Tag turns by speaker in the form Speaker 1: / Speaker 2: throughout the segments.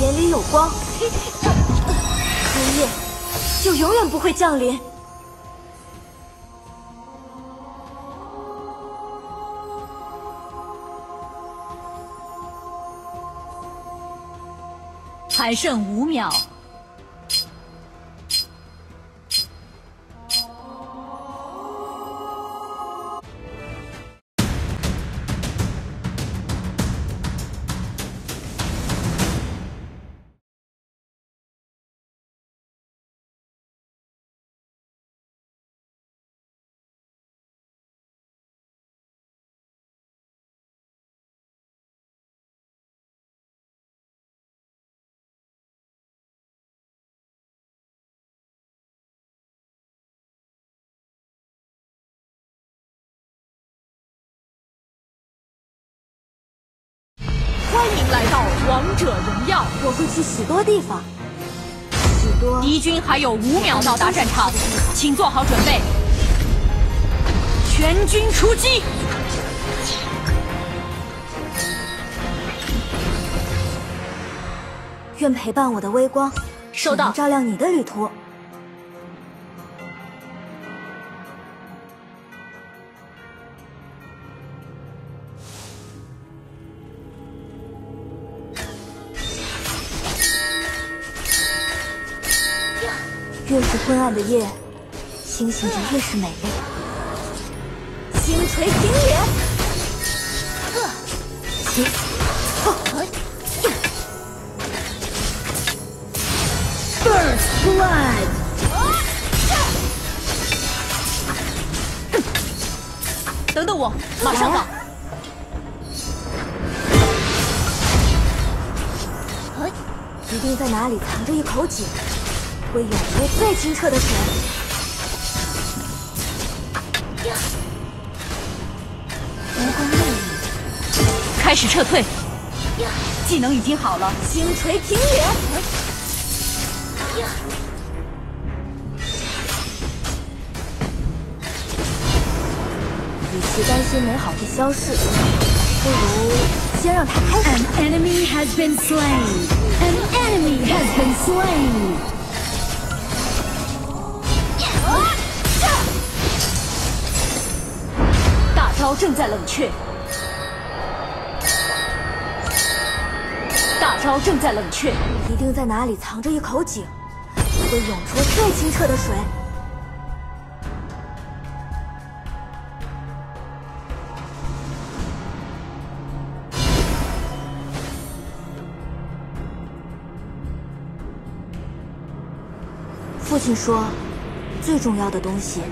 Speaker 1: 眼里有光，黑夜就永远不会降临。
Speaker 2: 还剩五秒。欢迎来到王者荣耀！
Speaker 1: 我会去许多地方，许多
Speaker 2: 敌军还有五秒到达战场，请做好准备，全军出击！
Speaker 1: 愿陪伴我的微光，
Speaker 2: 收到，
Speaker 1: 照亮你的旅途。越是昏暗的夜，星星就越是美丽。星锤平野，起
Speaker 2: ，，First Blood，等等我，马上到。
Speaker 1: 一定在哪里藏着一口井。会涌出最清澈的水。
Speaker 2: 无光魅影，开始撤退。技能已经好了，
Speaker 1: 星锤平野。与其担心美好会消逝，不如先让它开始。
Speaker 2: An enemy has been slain. An enemy has been slain. 正在冷却，大招正在冷却，
Speaker 1: 一定在哪里藏着一口井，会涌出最清澈的水。父亲说，最重要的东西，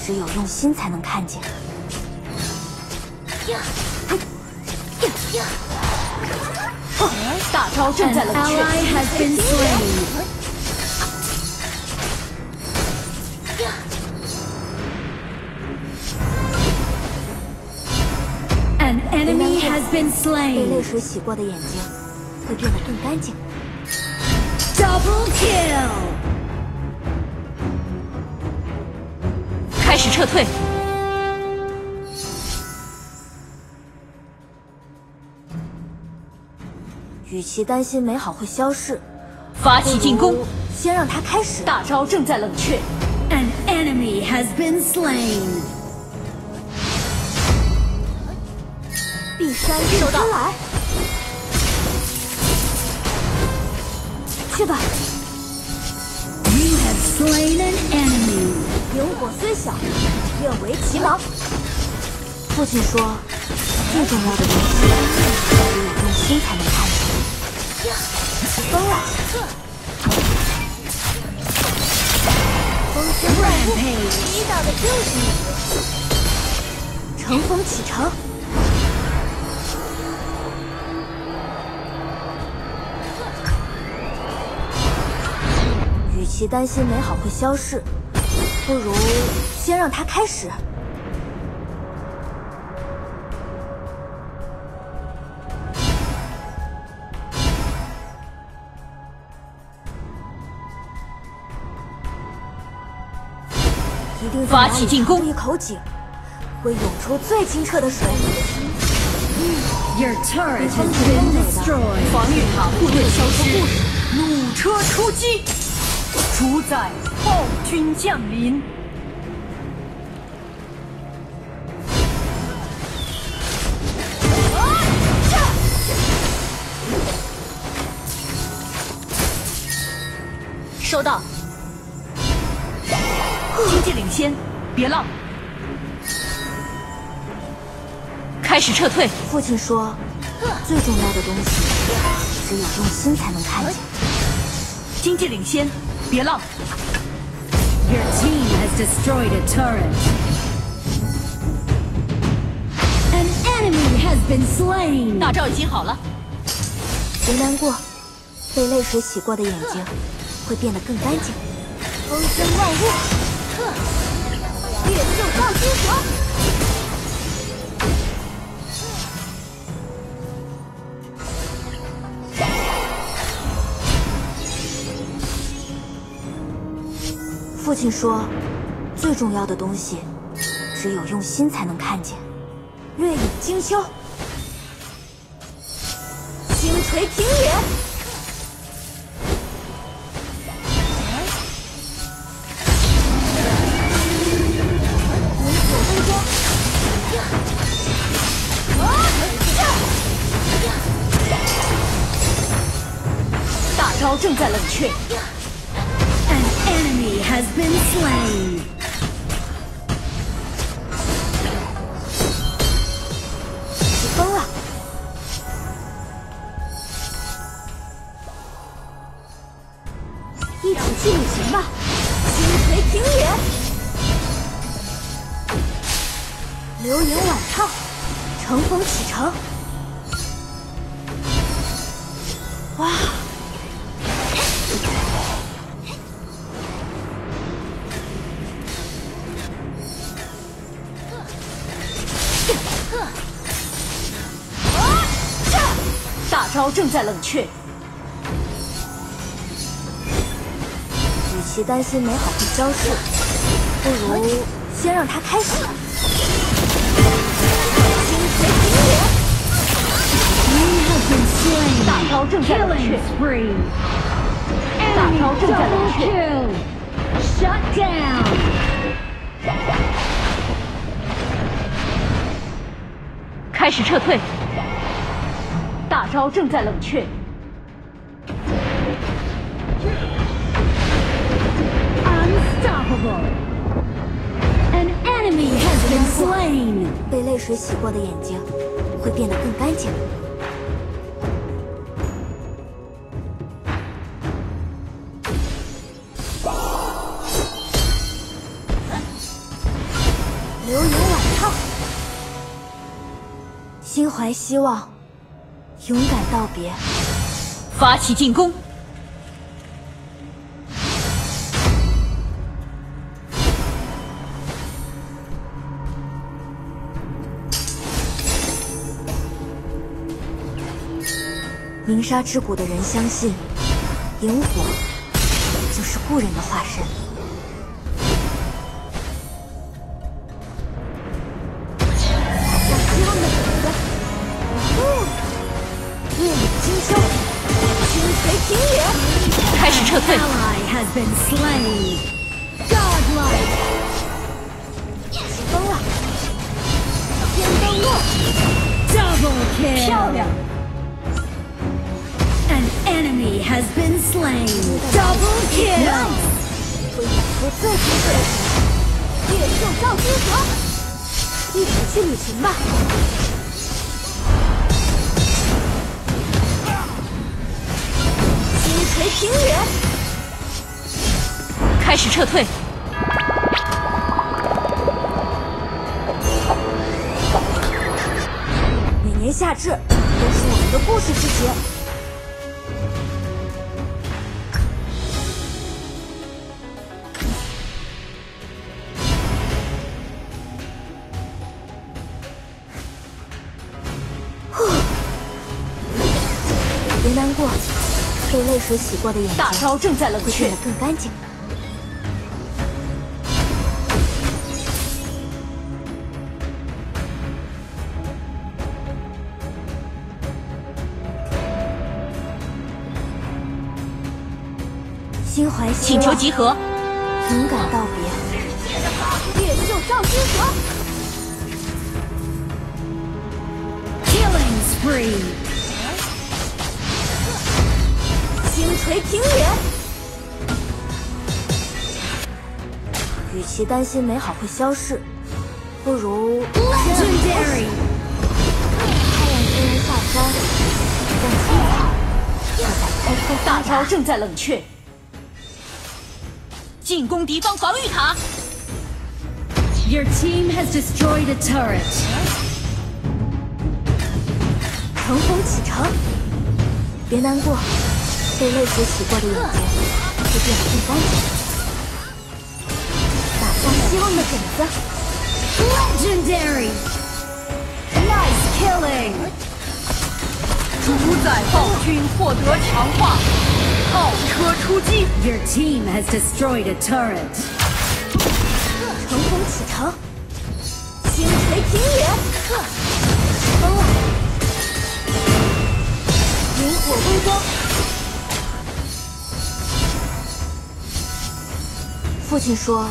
Speaker 1: 只有用心才能看见。
Speaker 2: 大招正在冷却。An enemy has been slain.
Speaker 1: 被泪水洗过的眼睛会变得更干净。
Speaker 2: Double kill. 开始撤退。
Speaker 1: 与其担心美好会消逝，
Speaker 2: 发起进攻，
Speaker 1: 先让他开始。
Speaker 2: 大招正在冷却。An enemy has been slain。
Speaker 1: 第三收到来，去吧。
Speaker 2: You have slain an enemy。
Speaker 1: 萤火虽小，愿为其芒。父亲说，最重要的东西，只有用心才能看见。疯了！风声万步，击倒的就是你！乘风启程。与其担心美好会消逝，不如先让它开始。
Speaker 2: 发起进攻！
Speaker 1: 一口井会涌出最清澈的水。
Speaker 3: Your turret has been destroyed.
Speaker 2: 防御塔部队消失，弩车出击，主宰暴君降临。收到，经济领先，别浪，开始撤退。
Speaker 1: 父亲说，最重要的东西只有用心才能看见。
Speaker 2: 经济领先，别浪
Speaker 3: ，Your team has destroyed a turret. An enemy has been slain.
Speaker 2: 大招已经好了。
Speaker 1: 别难过，被泪水洗过的眼睛会变得更干净。风生万物，哼，越秀造金蛇。父亲说，最重要的东西只有用心才能看见。月影精修，星锤平野。
Speaker 2: 正在冷却
Speaker 3: ，An enemy has been slain.
Speaker 1: 起风了。一起去旅行吧，星锤平野。流萤晚唱，乘风启程。哇！
Speaker 2: 正在冷却。
Speaker 1: 与其担心美好会消失，不如先让它开始。
Speaker 2: 大招正在冷却。大招正在冷却。
Speaker 3: Shut down.
Speaker 2: 开始撤退。招正在冷却
Speaker 3: ，Unstoppable.
Speaker 1: 被泪水洗过的眼睛会变得更干净。流萤晚唱，心怀希望，勇敢道别。
Speaker 2: 发起进攻。
Speaker 1: 鸣沙之谷的人相信，萤火就是故人的化身。平野。
Speaker 2: 开始撤退。
Speaker 3: Ally has been slain. Godlike.
Speaker 1: 起风了，天灯落
Speaker 3: ，Double kill.
Speaker 2: 漂亮
Speaker 3: An enemy has been slain. Double kill.
Speaker 1: 会演出最出色的神，月秀造金蛇，一起去旅行吧。雷平野，
Speaker 2: 开始撤退。
Speaker 1: 每年夏至都是我们的故事之节。除洗过的眼睛，
Speaker 2: 大招正在冷却，
Speaker 1: 更干净。心怀
Speaker 2: 请求集合，
Speaker 1: 勇敢道别。烈秀赵星河
Speaker 3: ，Killing Spree。
Speaker 1: 锤平野。与其担心美好会消逝，不如
Speaker 3: Legendary.
Speaker 1: 太阳虽然下山，但青草却在偷偷
Speaker 2: 大。招正在冷却，进攻敌方防御塔。
Speaker 3: Your team has destroyed a turret.
Speaker 1: 乘风启程，别难过，被泪水洗过的眼睛会变得更干净。打下希望的种子
Speaker 3: ，Legendary. Nice killing.
Speaker 2: 主宰暴君获得强化，炮车出击。
Speaker 3: Your team has destroyed a turret.
Speaker 1: 乘风启程，星锤平野，疯了！萤火微光。父亲说，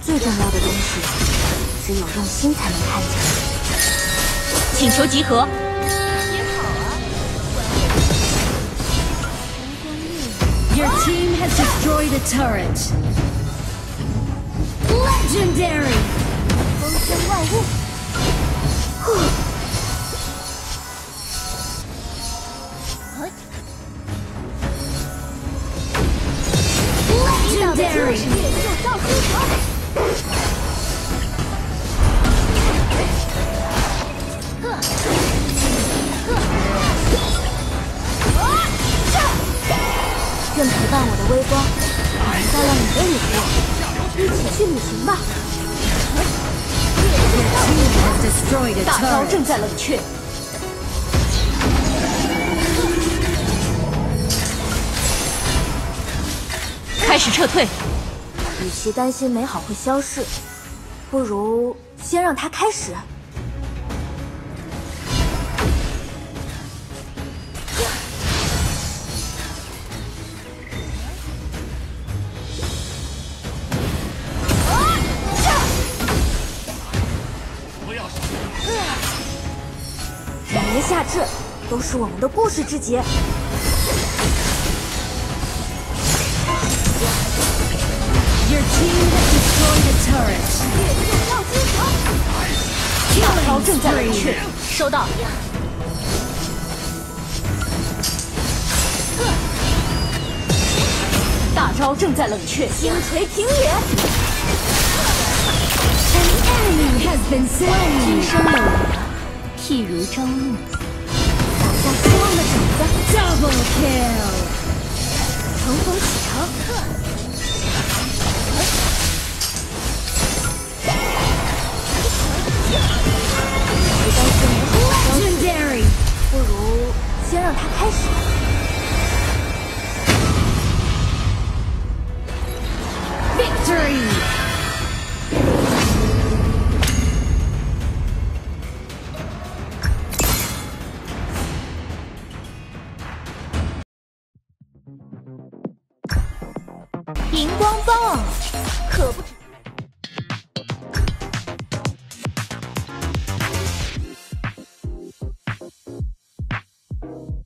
Speaker 1: 最重要的东西，只有用心才能看见。
Speaker 2: 请求集合。
Speaker 3: Your team has destroyed a turret. Legendary.
Speaker 1: 风生万物。
Speaker 3: Legendary.
Speaker 1: 愿陪伴我的微光，能照亮你的领路。一起去旅行吧。
Speaker 2: 大招正在冷却，开始撤退。
Speaker 1: 与其担心美好会消逝，不如先让它开始。五年夏至，都是我们的故事之节。
Speaker 2: 大招正在冷却收到。大招正在冷却，
Speaker 1: 星锤平野
Speaker 3: ，An enemy has been
Speaker 1: 今
Speaker 3: slain.
Speaker 1: 生有缘，
Speaker 2: 譬如朝露。
Speaker 1: 撒下希望的种子
Speaker 3: ，Double kill.
Speaker 1: 乘风启程。不如先让他开始。